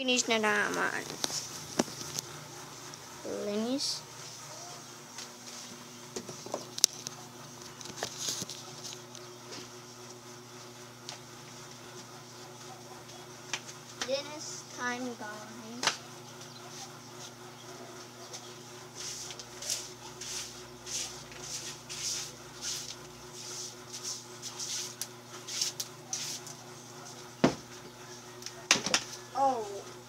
Finish na naman. Linis. Time, guys. Oh.